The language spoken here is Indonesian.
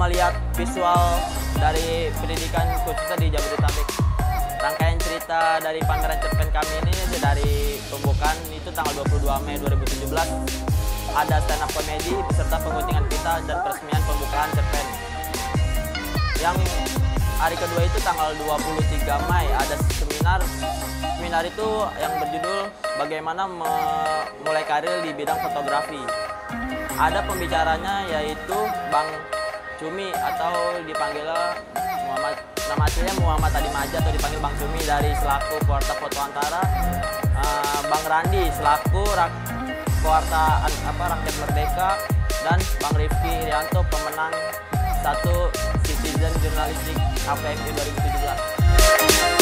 melihat visual dari pendidikan khususnya di Jabodetabek. Rangkaian cerita dari pameran cerpen kami ini dari pembukaan itu tanggal 22 Mei 2017 ada stand up komedi beserta penguntingan pita dan peresmian pembukaan cerpen. Yang hari kedua itu tanggal 23 Mei ada seminar. Seminar itu yang berjudul bagaimana memulai karir di bidang fotografi. Ada pembicaranya yaitu Bang Cumi atau dipanggilnya Muhammad nama aslinya Muhammad Adi Maja atau dipanggil Bang Cumi dari selaku Porta Foto Antara eh, Bang Randi selaku An- apa Rakyat Merdeka dan Bang Rifki Irianto pemenang satu Citizen Journalistic APMI 2017.